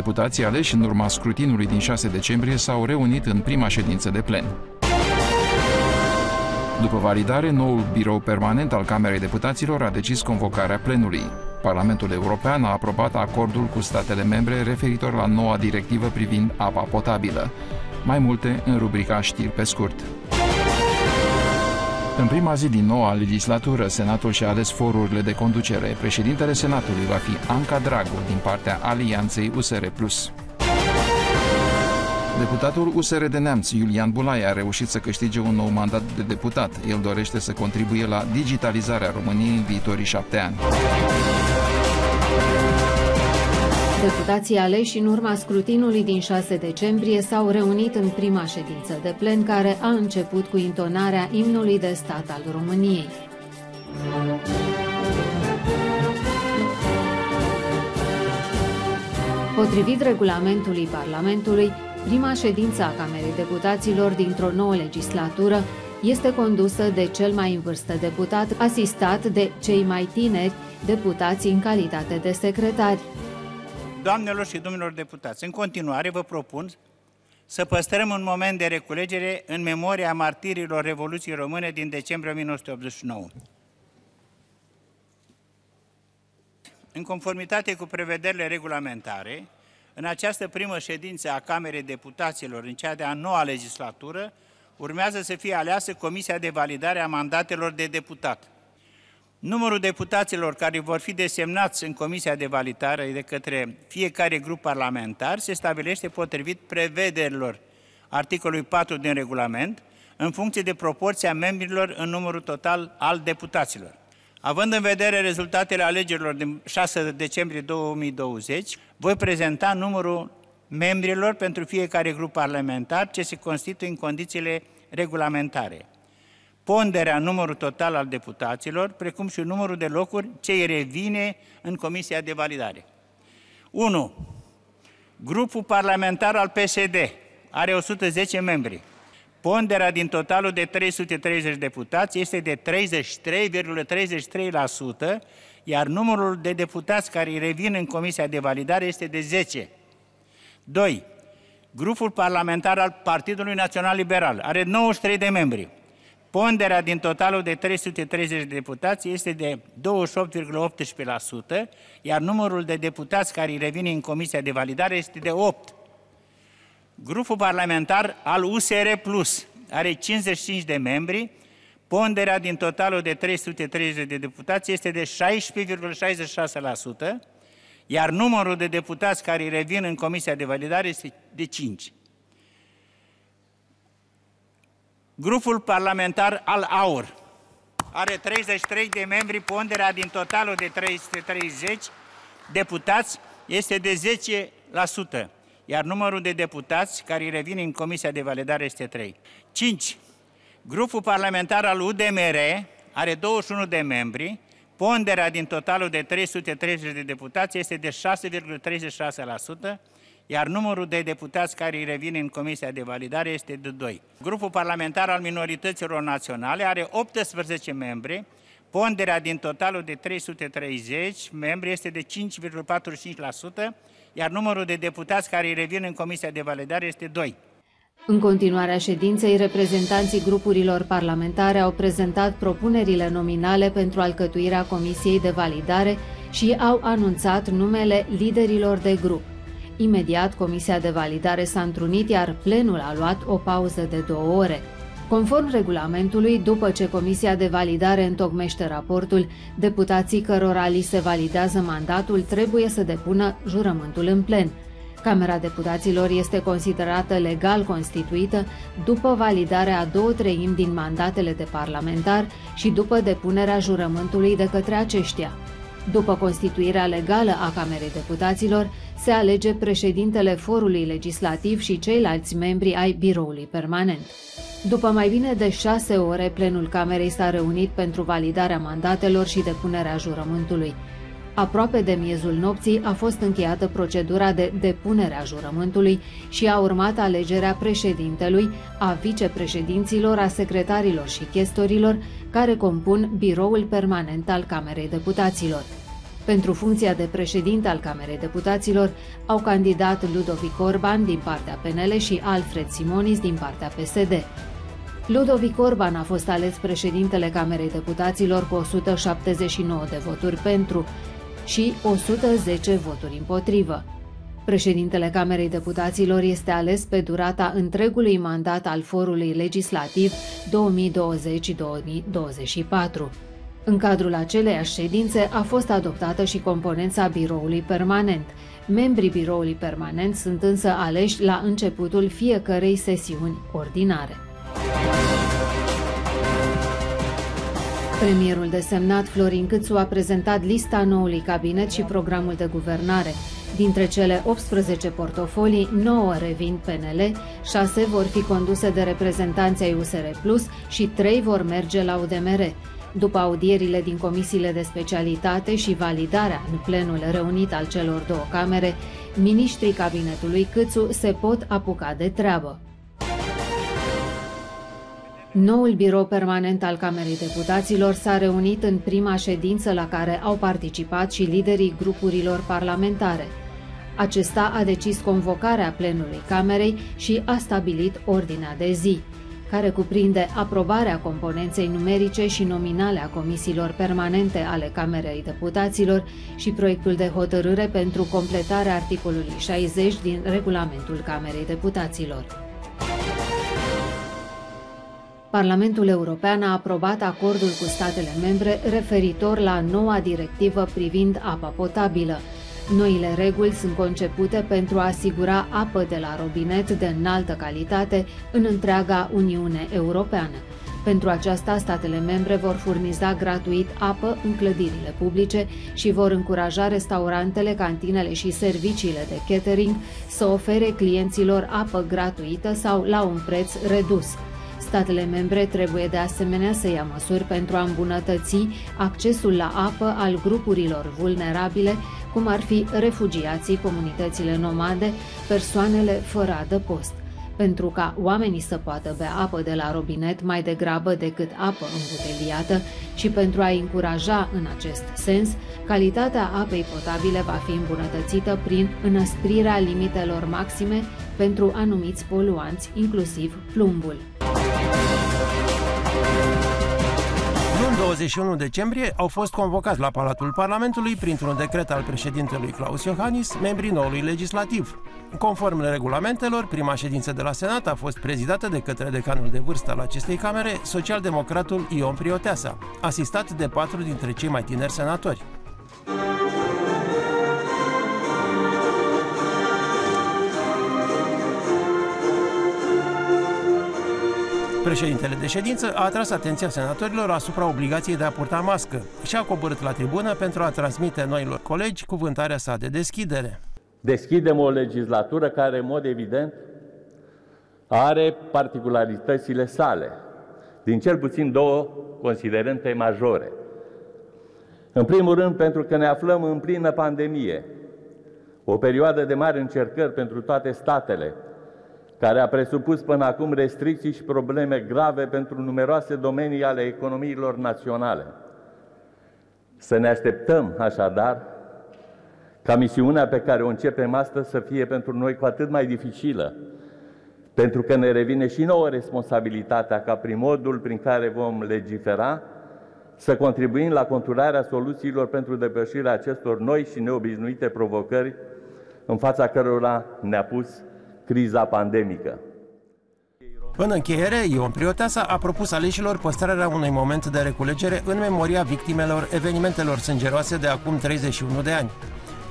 Deputații aleși în urma scrutinului din 6 decembrie s-au reunit în prima ședință de plen. După validare, noul birou permanent al Camerei Deputaților a decis convocarea plenului. Parlamentul European a aprobat acordul cu statele membre referitor la noua directivă privind apa potabilă. Mai multe în rubrica Știri pe scurt. În prima zi din noua legislatură, Senatul și-a ales forurile de conducere. Președintele Senatului va fi Anca Dragu din partea Alianței USR+. Deputatul USR de Neamț, Iulian Bulaia, a reușit să câștige un nou mandat de deputat. El dorește să contribuie la digitalizarea României în viitorii șapte ani. Deputații aleși în urma scrutinului din 6 decembrie s-au reunit în prima ședință de plen care a început cu intonarea imnului de stat al României. Potrivit regulamentului Parlamentului, prima ședință a Camerei Deputaților dintr-o nouă legislatură este condusă de cel mai în vârstă deputat, asistat de cei mai tineri deputați în calitate de secretari. Doamnelor și domnilor deputați, în continuare vă propun să păstrăm un moment de reculegere în memoria martirilor Revoluției Române din decembrie 1989. În conformitate cu prevederile regulamentare, în această primă ședință a Camerei Deputaților, în cea de-a noua legislatură, urmează să fie aleasă Comisia de Validare a Mandatelor de Deputat. Numărul deputaților care vor fi desemnați în Comisia de Validare de către fiecare grup parlamentar se stabilește potrivit prevederilor articolului 4 din regulament, în funcție de proporția membrilor în numărul total al deputaților. Având în vedere rezultatele alegerilor din 6 decembrie 2020, voi prezenta numărul membrilor pentru fiecare grup parlamentar ce se constituie în condițiile regulamentare ponderea numărul total al deputaților, precum și numărul de locuri ce îi revine în Comisia de Validare. 1. Grupul parlamentar al PSD are 110 membri. Ponderea din totalul de 330 deputați este de 33,33%, iar numărul de deputați care îi revin în Comisia de Validare este de 10. 2. Grupul parlamentar al Partidului Național Liberal are 93 de membri. Ponderea din totalul de 330 de deputați este de 28,18%, iar numărul de deputați care îi revine în Comisia de Validare este de 8. Grupul parlamentar al USR Plus are 55 de membri, ponderea din totalul de 330 de deputați este de 16,66%, iar numărul de deputați care îi revin în Comisia de Validare este de 5. Grupul parlamentar al AUR are 33 de membri, ponderea din totalul de 330 deputați este de 10%, iar numărul de deputați care îi revin în Comisia de Validare este 3. 5. Grupul parlamentar al UDMR are 21 de membri, ponderea din totalul de 330 de deputați este de 6,36%, iar numărul de deputați care îi revin în Comisia de Validare este de 2. Grupul parlamentar al minorităților naționale are 18 membri, ponderea din totalul de 330 membri este de 5,45%, iar numărul de deputați care îi revin în Comisia de Validare este 2. În continuarea ședinței, reprezentanții grupurilor parlamentare au prezentat propunerile nominale pentru alcătuirea Comisiei de Validare și au anunțat numele liderilor de grup. Imediat, Comisia de Validare s-a întrunit, iar plenul a luat o pauză de două ore. Conform regulamentului, după ce Comisia de Validare întocmește raportul, deputații cărora li se validează mandatul trebuie să depună jurământul în plen. Camera Deputaților este considerată legal constituită după validarea a două treimi din mandatele de parlamentar și după depunerea jurământului de către aceștia. După constituirea legală a Camerei Deputaților, se alege președintele forului legislativ și ceilalți membri ai biroului permanent. După mai bine de șase ore, plenul Camerei s-a reunit pentru validarea mandatelor și depunerea jurământului. Aproape de miezul nopții a fost încheiată procedura de depunere a jurământului și a urmat alegerea președintelui, a vicepreședinților, a secretarilor și chestorilor care compun biroul permanent al Camerei Deputaților. Pentru funcția de președinte al Camerei Deputaților au candidat Ludovic Orban din partea PNL și Alfred Simonis din partea PSD. Ludovic Orban a fost ales președintele Camerei Deputaților cu 179 de voturi pentru și 110 voturi împotrivă. Președintele Camerei Deputaților este ales pe durata întregului mandat al forului legislativ 2020-2024. În cadrul aceleiași ședințe a fost adoptată și componența biroului permanent. Membrii biroului permanent sunt însă aleși la începutul fiecărei sesiuni ordinare. Premierul desemnat Florin Câțu a prezentat lista noului cabinet și programul de guvernare. Dintre cele 18 portofolii, 9 revin PNL, 6 vor fi conduse de reprezentanții ai USR Plus și 3 vor merge la UDMR. După audierile din comisiile de specialitate și validarea în plenul reunit al celor două camere, miniștrii cabinetului Câțu se pot apuca de treabă. Noul birou permanent al Camerei Deputaților s-a reunit în prima ședință la care au participat și liderii grupurilor parlamentare. Acesta a decis convocarea plenului Camerei și a stabilit ordinea de zi, care cuprinde aprobarea componenței numerice și nominale a comisiilor permanente ale Camerei Deputaților și proiectul de hotărâre pentru completarea articolului 60 din regulamentul Camerei Deputaților. Parlamentul European a aprobat acordul cu statele membre referitor la noua directivă privind apa potabilă. Noile reguli sunt concepute pentru a asigura apă de la robinet de înaltă calitate în întreaga Uniune Europeană. Pentru aceasta, statele membre vor furniza gratuit apă în clădirile publice și vor încuraja restaurantele, cantinele și serviciile de catering să ofere clienților apă gratuită sau la un preț redus. Statele membre trebuie de asemenea să ia măsuri pentru a îmbunătăți accesul la apă al grupurilor vulnerabile, cum ar fi refugiații, comunitățile nomade, persoanele fără adăpost pentru ca oamenii să poată bea apă de la robinet mai degrabă decât apă îmbuteliată și pentru a încuraja în acest sens, calitatea apei potabile va fi îmbunătățită prin înăsprirea limitelor maxime pentru anumiți poluanți, inclusiv plumbul. 21 decembrie au fost convocați la Palatul Parlamentului, printr-un decret al președintelui Claus Iohannis, membrii noului legislativ. Conform regulamentelor, prima ședință de la Senat a fost prezidată de către decanul de vârstă al acestei camere, socialdemocratul Ion Prioteasa, asistat de patru dintre cei mai tineri senatori. Președintele de ședință a atras atenția senatorilor asupra obligației de a purta mască și a coborât la tribună pentru a transmite noilor colegi cuvântarea sa de deschidere. Deschidem o legislatură care, în mod evident, are particularitățile sale, din cel puțin două considerente majore. În primul rând, pentru că ne aflăm în plină pandemie, o perioadă de mari încercări pentru toate statele, care a presupus până acum restricții și probleme grave pentru numeroase domenii ale economiilor naționale. Să ne așteptăm, așadar, ca misiunea pe care o începem astăzi să fie pentru noi cu atât mai dificilă, pentru că ne revine și nouă responsabilitatea ca prin modul prin care vom legifera să contribuim la conturarea soluțiilor pentru depășirea acestor noi și neobișnuite provocări în fața cărora ne-a pus criza pandemică. În încheiere, Ion Prioteasa a propus aleșilor păstrarea unui moment de reculegere în memoria victimelor evenimentelor sângeroase de acum 31 de ani.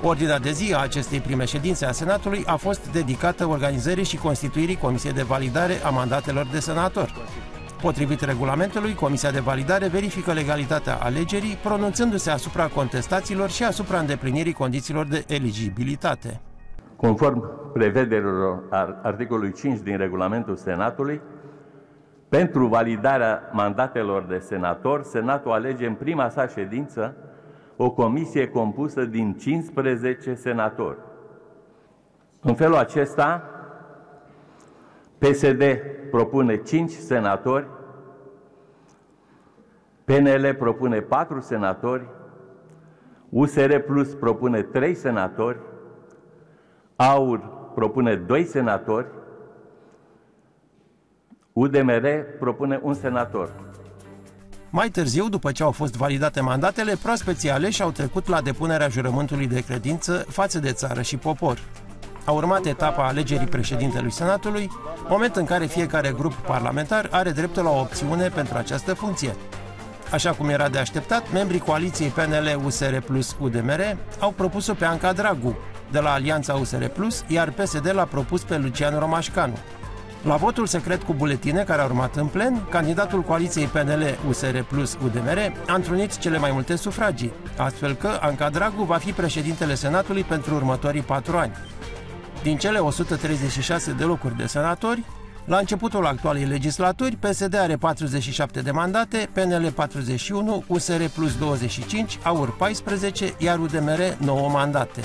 Ordinea de zi a acestei prime ședințe a Senatului a fost dedicată organizării și constituirii Comisiei de Validare a mandatelor de senator. Potrivit regulamentului, Comisia de Validare verifică legalitatea alegerii, pronunțându-se asupra contestațiilor și asupra îndeplinirii condițiilor de eligibilitate. Conform prevederilor articolului 5 din regulamentul Senatului, pentru validarea mandatelor de senator, Senatul alege în prima sa ședință o comisie compusă din 15 senatori. În felul acesta, PSD propune 5 senatori, PNL propune 4 senatori, USR Plus propune 3 senatori, AUR propune 2 senatori, UDMR propune un senator. Mai târziu, după ce au fost validate mandatele, proaspeții aleși au trecut la depunerea jurământului de credință față de țară și popor. A urmat etapa alegerii președintelui Senatului, moment în care fiecare grup parlamentar are dreptul la o opțiune pentru această funcție. Așa cum era de așteptat, membrii coaliției PNL USR plus UDMR au propus-o pe Anca Dragu, de la Alianța USR Plus, iar PSD l-a propus pe Lucian Romașcanu. La votul secret cu buletine care a urmat în plen, candidatul coaliției PNL USR Plus UDMR a întrunit cele mai multe sufragii, astfel că Anca Dragu va fi președintele Senatului pentru următorii patru ani. Din cele 136 de locuri de senatori, la începutul actualei legislaturi, PSD are 47 de mandate, PNL 41, USR plus 25, AUR 14, iar UDMR 9 mandate.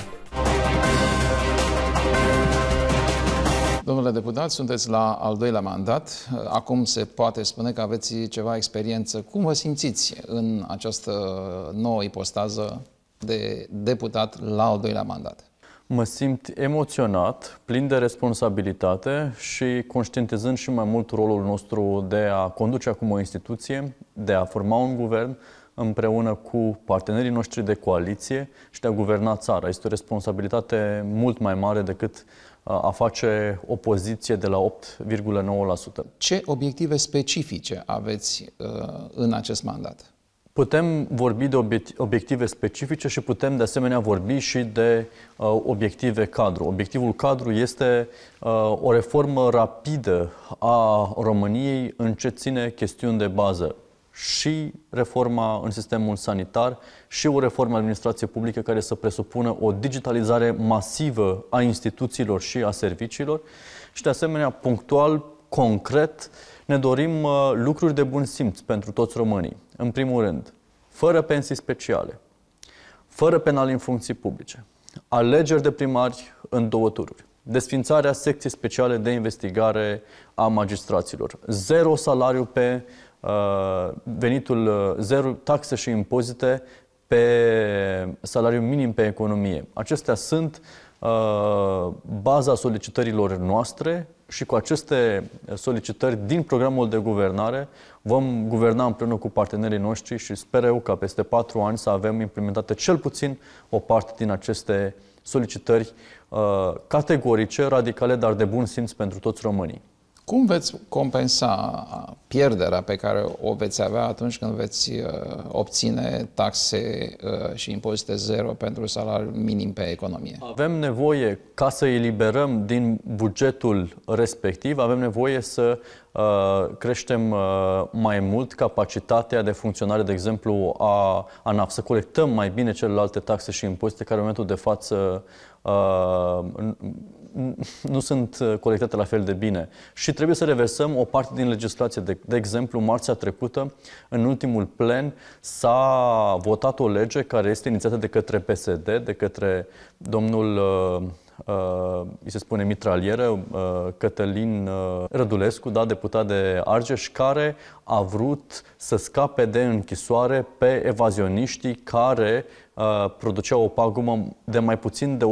Domnule deputat, sunteți la al doilea mandat. Acum se poate spune că aveți ceva experiență. Cum vă simțiți în această nouă ipostază de deputat la al doilea mandat? Mă simt emoționat, plin de responsabilitate și conștientizând și mai mult rolul nostru de a conduce acum o instituție, de a forma un guvern împreună cu partenerii noștri de coaliție și de a guverna țara. Este o responsabilitate mult mai mare decât a face opoziție de la 8,9%. Ce obiective specifice aveți uh, în acest mandat? Putem vorbi de obiective specifice și putem de asemenea vorbi și de uh, obiective cadru. Obiectivul cadru este uh, o reformă rapidă a României în ce ține chestiuni de bază și reforma în sistemul sanitar și o reformă administrației publice care să presupună o digitalizare masivă a instituțiilor și a serviciilor și de asemenea punctual, concret, ne dorim uh, lucruri de bun simț pentru toți românii. În primul rând, fără pensii speciale, fără penali în funcții publice, alegeri de primari în două tururi, desfințarea secției speciale de investigare a magistraților, zero salariu pe uh, venitul, uh, zero taxe și impozite pe salariu minim pe economie. Acestea sunt uh, baza solicitărilor noastre și cu aceste solicitări din programul de guvernare vom guverna împreună cu partenerii noștri și sper eu ca peste patru ani să avem implementate cel puțin o parte din aceste solicitări uh, categorice, radicale, dar de bun simț pentru toți românii. Cum veți compensa pierderea pe care o veți avea atunci când veți uh, obține taxe uh, și impozite zero pentru salariul minim pe economie? Avem nevoie, ca să eliberăm din bugetul respectiv, avem nevoie să uh, creștem uh, mai mult capacitatea de funcționare, de exemplu, a ANAF, să colectăm mai bine celelalte taxe și impozite care în momentul de față uh, nu sunt uh, colectate la fel de bine și trebuie să reversăm o parte din legislație. De, de exemplu, marțea trecută, în ultimul plen, s-a votat o lege care este inițiată de către PSD, de către domnul uh, uh, îi se spune mitralieră, uh, Cătălin uh, Rădulescu, da, deputat de Argeș, care a vrut să scape de închisoare pe evazioniștii care uh, produceau o pagumă de mai puțin de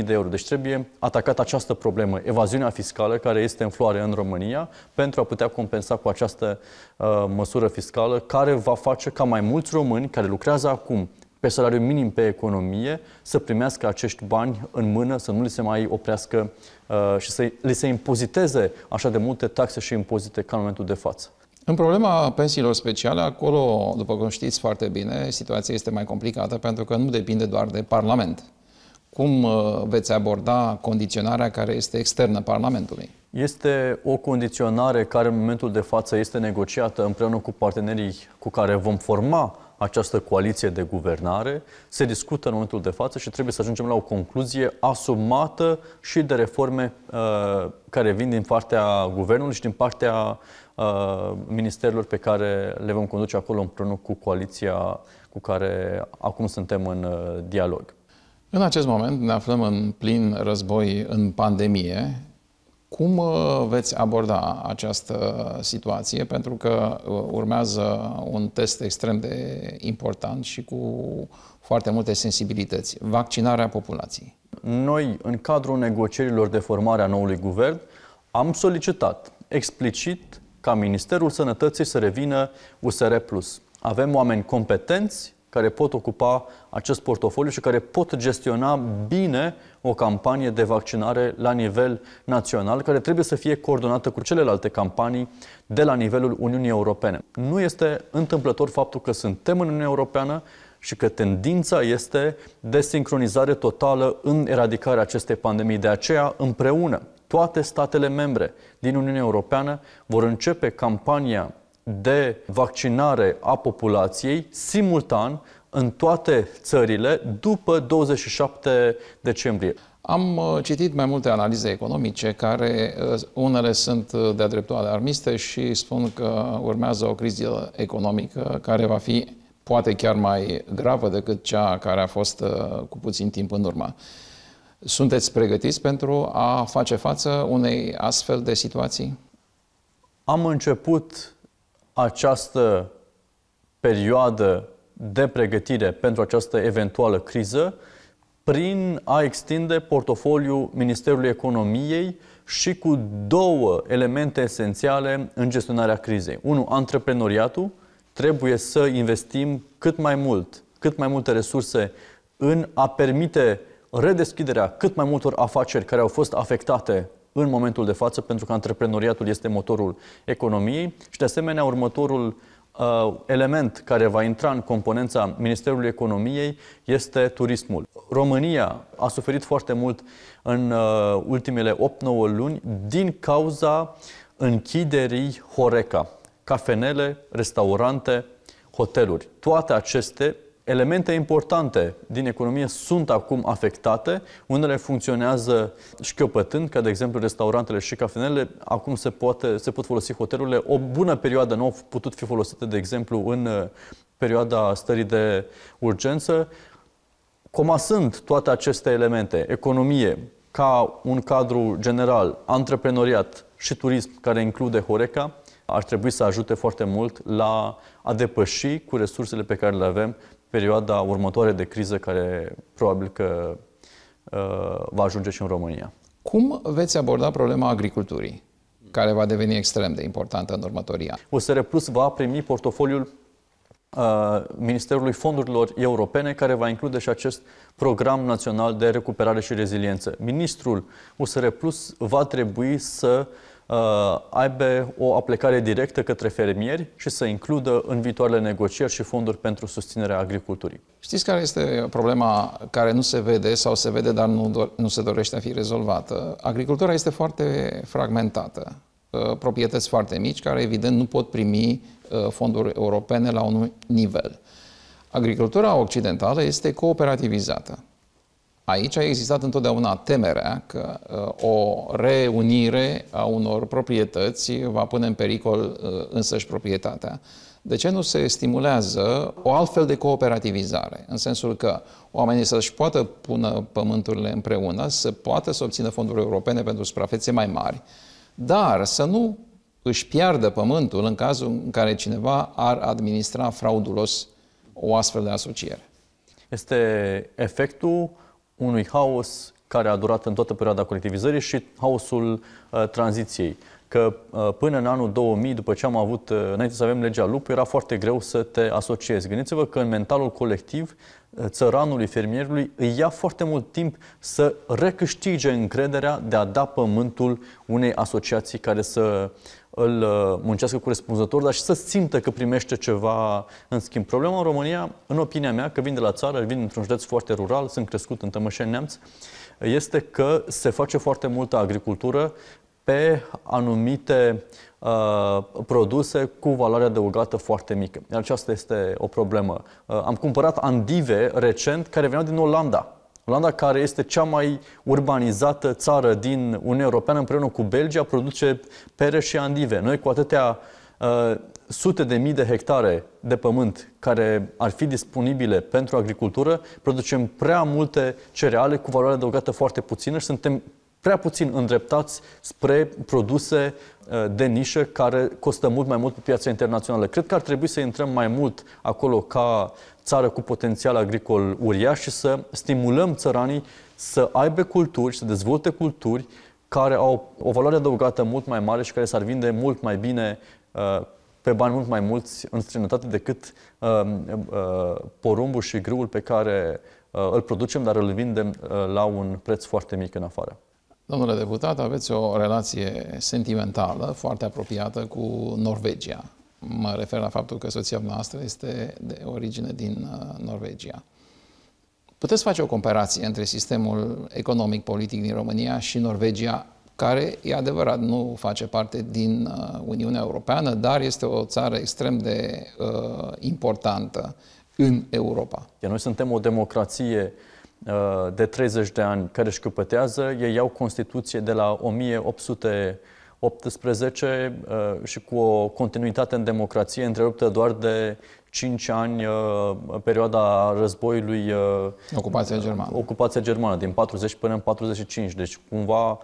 100.000 de euro. Deci trebuie atacată această problemă, evaziunea fiscală care este în floare în România, pentru a putea compensa cu această uh, măsură fiscală care va face ca mai mulți români care lucrează acum pe salariu minim pe economie, să primească acești bani în mână, să nu li se mai oprească uh, și să li se impoziteze așa de multe taxe și impozite ca în momentul de față. În problema pensiilor speciale, acolo, după cum știți foarte bine, situația este mai complicată pentru că nu depinde doar de Parlament. Cum uh, veți aborda condiționarea care este externă Parlamentului? Este o condiționare care în momentul de față este negociată împreună cu partenerii cu care vom forma această coaliție de guvernare, se discută în momentul de față și trebuie să ajungem la o concluzie asumată și de reforme uh, care vin din partea guvernului și din partea uh, ministerilor pe care le vom conduce acolo împreună cu coaliția cu care acum suntem în uh, dialog. În acest moment ne aflăm în plin război, în pandemie. Cum uh, veți aborda această situație? Pentru că uh, urmează un test extrem de important și cu foarte multe sensibilități. Vaccinarea populației. Noi, în cadrul negocierilor de formare a noului guvern, am solicitat explicit ca Ministerul Sănătății să revină USR+. Avem oameni competenți care pot ocupa acest portofoliu și care pot gestiona bine o campanie de vaccinare la nivel național, care trebuie să fie coordonată cu celelalte campanii de la nivelul Uniunii Europene. Nu este întâmplător faptul că suntem în Uniunea Europeană și că tendința este de sincronizare totală în eradicarea acestei pandemii. De aceea, împreună, toate statele membre din Uniunea Europeană vor începe campania de vaccinare a populației simultan în toate țările după 27 decembrie. Am uh, citit mai multe analize economice care uh, unele sunt uh, de-a dreptul alarmiste și spun că urmează o criză economică care va fi poate chiar mai gravă decât cea care a fost cu puțin timp în urmă. Sunteți pregătiți pentru a face față unei astfel de situații? Am început această perioadă de pregătire pentru această eventuală criză prin a extinde portofoliul Ministerului Economiei și cu două elemente esențiale în gestionarea crizei. Unu, antreprenoriatul. Trebuie să investim cât mai mult, cât mai multe resurse în a permite redeschiderea cât mai multor afaceri care au fost afectate în momentul de față, pentru că antreprenoriatul este motorul economiei și, de asemenea, următorul uh, element care va intra în componența Ministerului Economiei este turismul. România a suferit foarte mult în uh, ultimele 8-9 luni din cauza închiderii Horeca, cafenele, restaurante, hoteluri. Toate aceste elemente importante din economie sunt acum afectate. Unele funcționează șchiopătând, ca de exemplu restaurantele și cafenele. Acum se, poate, se pot folosi hotelurile. O bună perioadă nu au putut fi folosite, de exemplu, în uh, perioada stării de urgență. Comasând toate aceste elemente, economie, ca un cadru general, antreprenoriat și turism, care include Horeca, ar trebui să ajute foarte mult la a depăși cu resursele pe care le avem perioada următoare de criză care probabil că uh, va ajunge și în România. Cum veți aborda problema agriculturii, care va deveni extrem de importantă în următorii ani? USR Plus va primi portofoliul uh, Ministerului Fondurilor Europene, care va include și acest program național de recuperare și reziliență. Ministrul USR Plus va trebui să uh, Uh, aibă o aplicare directă către fermieri și să includă în viitoarele negocieri și fonduri pentru susținerea agriculturii. Știți care este problema care nu se vede sau se vede, dar nu, nu se dorește a fi rezolvată? Agricultura este foarte fragmentată. Uh, proprietăți foarte mici care, evident, nu pot primi uh, fonduri europene la un nivel. Agricultura occidentală este cooperativizată. Aici a existat întotdeauna temerea că uh, o reunire a unor proprietăți va pune în pericol uh, însăși proprietatea. De ce nu se stimulează o altfel de cooperativizare? În sensul că oamenii să-și poată pună pământurile împreună, să poată să obțină fonduri europene pentru suprafețe mai mari, dar să nu își piardă pământul în cazul în care cineva ar administra fraudulos o astfel de asociere. Este efectul unui haos care a durat în toată perioada colectivizării și haosul uh, tranziției. Că uh, până în anul 2000, după ce am avut, uh, înainte să avem legea lupului, era foarte greu să te asociezi. Gândiți-vă că în mentalul colectiv, uh, țăranului, fermierului, îi ia foarte mult timp să recâștige încrederea de a da pământul unei asociații care să îl uh, muncească corespunzător, dar și să simtă că primește ceva în schimb. Problema în România, în opinia mea, că vin de la țară, vin într-un județ foarte rural, sunt crescut în Tămășeni Neamț, este că se face foarte multă agricultură pe anumite uh, produse cu valoare adăugată foarte mică. Aceasta este o problemă. Uh, am cumpărat andive recent care veneau din Olanda Olanda, care este cea mai urbanizată țară din Uniunea Europeană, împreună cu Belgia, produce pere și andive. Noi, cu atâtea uh, sute de mii de hectare de pământ care ar fi disponibile pentru agricultură, producem prea multe cereale cu valoare adăugată foarte puțină și suntem prea puțin îndreptați spre produse uh, de nișă care costă mult mai mult pe piața internațională. Cred că ar trebui să intrăm mai mult acolo ca țară cu potențial agricol uriaș și să stimulăm țăranii să aibă culturi, să dezvolte culturi care au o valoare adăugată mult mai mare și care s-ar vinde mult mai bine uh, pe bani mult mai mulți în străinătate decât uh, uh, porumbul și grâul pe care uh, îl producem, dar îl vindem uh, la un preț foarte mic în afară. Domnule deputat, aveți o relație sentimentală foarte apropiată cu Norvegia. Mă refer la faptul că soția noastră este de origine din uh, Norvegia. Puteți face o comparație între sistemul economic politic din România și Norvegia, care, e adevărat, nu face parte din uh, Uniunea Europeană, dar este o țară extrem de uh, importantă în Europa. Noi suntem o democrație uh, de 30 de ani care își căpătează. Ei iau Constituție de la 1800 18 uh, și cu o continuitate în democrație întreruptă doar de 5 ani uh, perioada războiului uh, ocupația germană. Ocupația germană din 40 până în 45. Deci cumva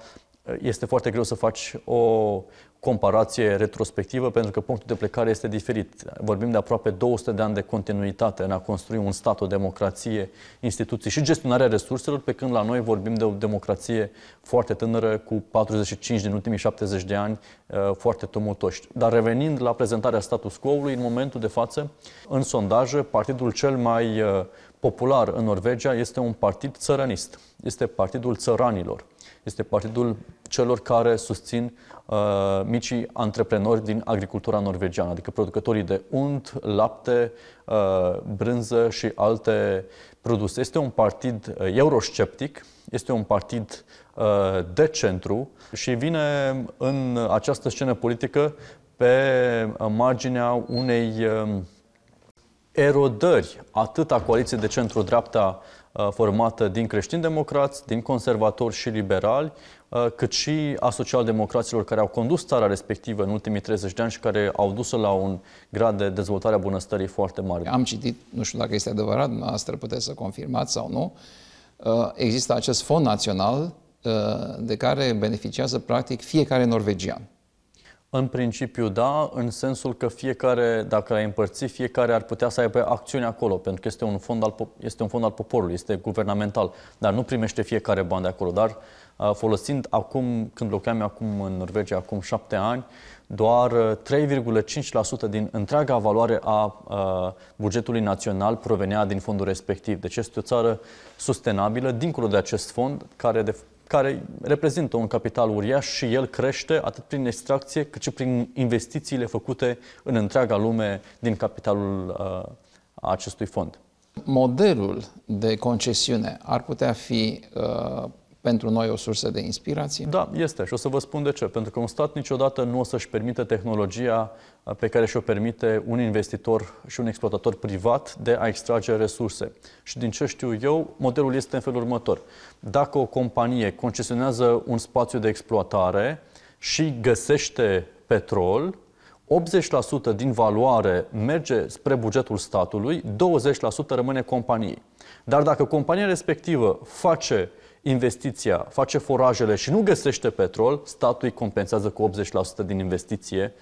este foarte greu să faci o comparație retrospectivă, pentru că punctul de plecare este diferit. Vorbim de aproape 200 de ani de continuitate în a construi un stat, o democrație, instituții și gestionarea resurselor, pe când la noi vorbim de o democrație foarte tânără, cu 45 din ultimii 70 de ani, uh, foarte tumultoși. Dar revenind la prezentarea status quo-ului, în momentul de față, în sondaje, partidul cel mai uh, popular în Norvegia este un partid țărănist. Este partidul țăranilor. Este partidul celor care susțin uh, micii antreprenori din agricultura norvegiană, adică producătorii de unt, lapte, uh, brânză și alte produse. Este un partid uh, eurosceptic, este un partid uh, de centru și vine în această scenă politică pe marginea unei uh, erodări atât a coaliției de centru-dreapta uh, formată din creștini-democrați, din conservatori și liberali, uh, cât și a socialdemocraților care au condus țara respectivă în ultimii 30 de ani și care au dus-o la un grad de dezvoltare a bunăstării foarte mare. Am citit, nu știu dacă este adevărat, noastră puteți să confirmați sau nu, uh, există acest fond național de care beneficiază practic fiecare norvegian. În principiu, da, în sensul că fiecare, dacă ai împărți, fiecare ar putea să aibă acțiune acolo, pentru că este un fond al, este un fond al poporului, este guvernamental, dar nu primește fiecare bani de acolo. Dar folosind acum, când locuiam acum în Norvegia, acum șapte ani, doar 3,5% din întreaga valoare a bugetului național provenea din fondul respectiv. Deci este o țară sustenabilă, dincolo de acest fond, care de care reprezintă un capital uriaș și el crește atât prin extracție cât și prin investițiile făcute în întreaga lume din capitalul uh, acestui fond. Modelul de concesiune ar putea fi uh, pentru noi o sursă de inspirație? Da, este. Și o să vă spun de ce. Pentru că un stat niciodată nu o să-și permite tehnologia pe care și-o permite un investitor și un exploatator privat de a extrage resurse. Și din ce știu eu, modelul este în felul următor. Dacă o companie concesionează un spațiu de exploatare și găsește petrol, 80% din valoare merge spre bugetul statului, 20% rămâne companiei. Dar dacă compania respectivă face investiția, face forajele și nu găsește petrol, statul îi compensează cu 80% din investiție.